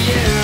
for you.